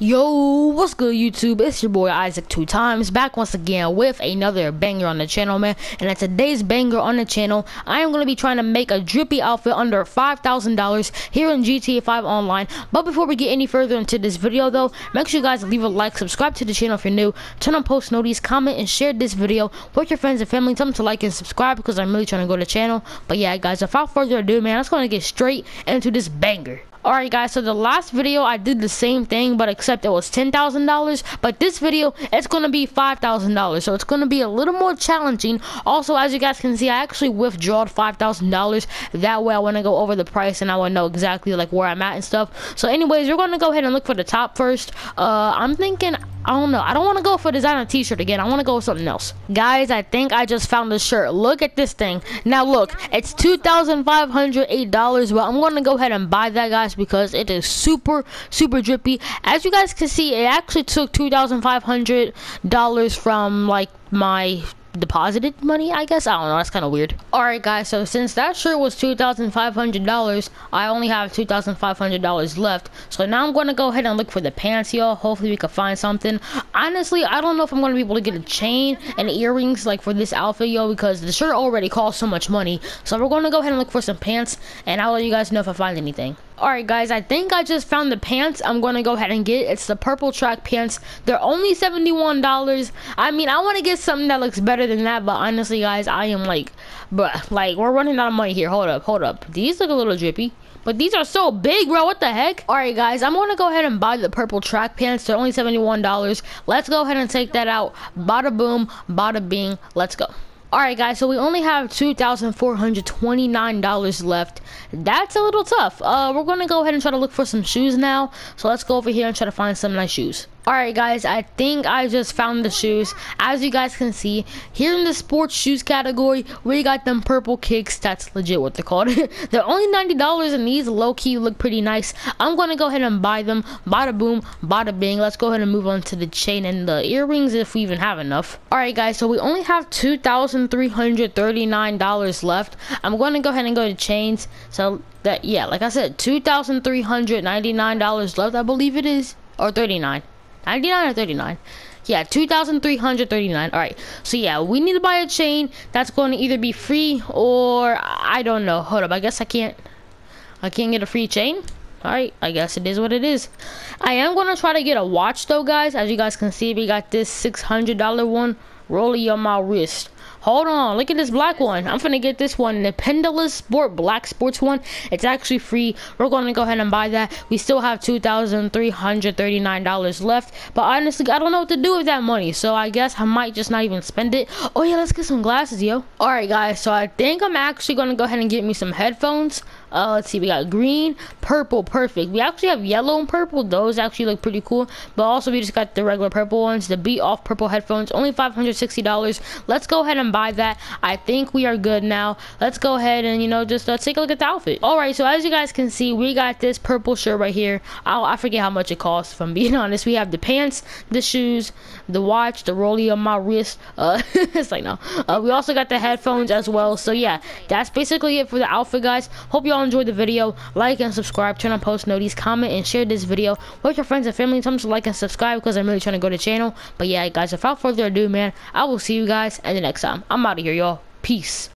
Yo, what's good YouTube? It's your boy Isaac two times back once again with another banger on the channel, man. And at today's banger on the channel, I am going to be trying to make a drippy outfit under $5,000 here in GTA 5 Online. But before we get any further into this video though, make sure you guys leave a like, subscribe to the channel if you're new, turn on post notifications, comment and share this video with your friends and family. Tell them to like and subscribe because I'm really trying to grow the channel. But yeah guys, without further ado man, let's go and get straight into this banger. Alright guys, so the last video I did the same thing, but except it was $10,000. But this video, it's going to be $5,000. So it's going to be a little more challenging. Also, as you guys can see, I actually withdrawed $5,000. That way I want to go over the price and I want to know exactly like where I'm at and stuff. So anyways, we're going to go ahead and look for the top first. Uh, I'm thinking I don't know. I don't want to go for designer t-shirt again. I want to go with something else. Guys, I think I just found this shirt. Look at this thing. Now look, it's $2,508, but I'm going to go ahead and buy that, guys, because it is super, super drippy. As you guys can see, it actually took $2,500 from, like, my deposited money i guess? I don't know. That's kind of weird. All right guys so since that shirt was two thousand five hundred dollars i only have two thousand five hundred dollars left. So now i'm going to go ahead and look for the pants y'all. Hopefully we can find something. Honestly i don't know if i'm going to be able to get a chain and earrings like for this outfit yo because the shirt already costs so much money. So we're going to go ahead and look for some pants and i'll let you guys know if i find anything Alright guys, I think I just found the pants I'm going to go ahead and get. It's the purple track pants. They're only $71. I mean, I want to get something that looks better than that, but honestly guys, I am like, bruh, like, we're running out of money here. Hold up, hold up. These look a little drippy. But these are so big, bro. What the heck? Alright, guys. I'm going to go ahead and buy the purple track pants. They're only $71. Let's go ahead and take that out. Bada boom, bada bing. Let's go. Alright guys, so we only have $2,429 left. That's a little tough. Uh, we're going to go ahead and try to look for some shoes now. So let's go over here and try to find some nice shoes. Alright guys, I think I just found the shoes. As you guys can see, here in the sports shoes category, we got them purple kicks. That's legit what they're called. they're only $90 and these low-key look pretty nice. I'm going to go ahead and buy them. Bada boom, bada bing. Let's go ahead and move on to the chain and the earrings if we even have enough. Alright guys, so we only have $2,339 left. I'm going to go ahead and go to chains. So that, yeah, like I said, $2,399 left, I believe it is. Or 39 99 or 39 yeah 2339 all right. So yeah we need to buy a chain that's going to either be free or i don't know. Hold up. I guess i can't i can't get a free chain? All right. I guess it is what it is. I am going to try to get a watch though guys. As you guys can see we got this $600 one rolling on my wrist Hold on, look at this black one. I'm gonna get this one, the Pendulus Sport Black Sports one. It's actually free. We're gonna go ahead and buy that. We still have $2,339 left. But honestly, I don't know what to do with that money. So I guess I might just not even spend it. Oh yeah, let's get some glasses, yo. Alright guys, so I think I'm actually gonna go ahead and get me some headphones. Uh, let's see, we got green, purple, perfect. We actually have yellow and purple. Those actually look pretty cool. But also we just got the regular purple ones, the beat off purple headphones, only $560. Let's go ahead and buy that. I think we are good now. Let's go ahead and, you know, just uh, take a look at the outfit. All right, so as you guys can see, we got this purple shirt right here. I'll, I forget how much it costs, if I'm being honest. We have the pants, the shoes, the watch, the rollie on my wrist. Uh, it's like, no. Uh, we also got the headphones as well. So, yeah, that's basically it for the outfit, guys. Hope y'all enjoyed the video. Like and subscribe, turn on post notifications, comment, and share this video with your friends and family. Tell them to like and subscribe because I'm really trying to grow the channel. But, yeah, guys, without further ado, man, I will see you guys in the next time. I'm out of here, y'all. Peace.